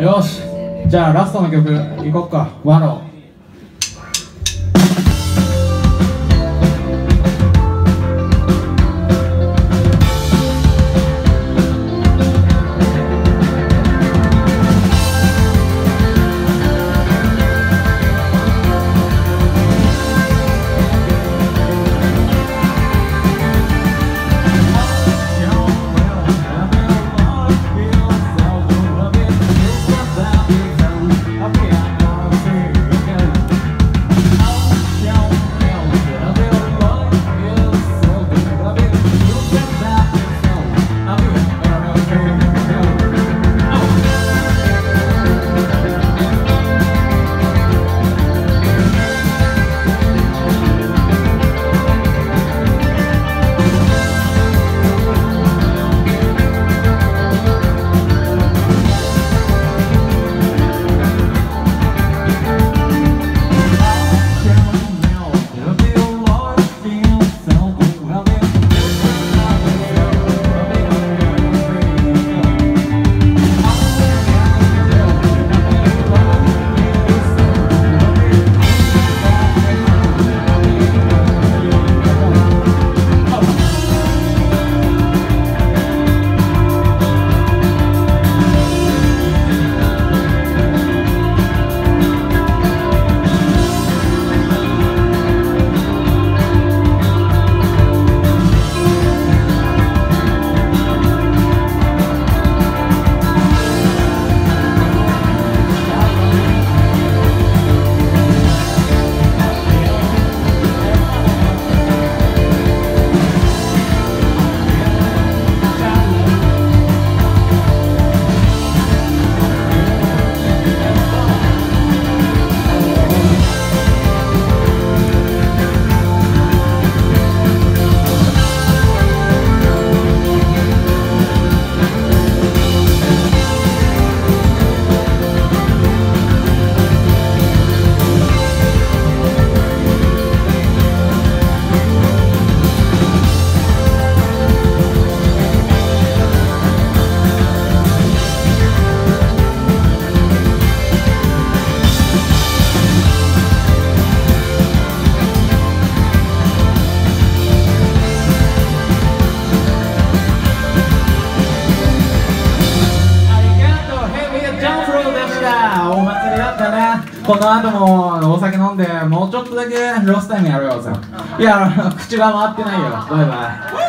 よし。じゃあラストの曲いこっか「ワロー」お祭りなんだね。この後もお酒飲んでもうちょっとだけロスタイムやろうよいや口が回ってないよ。バイバイ。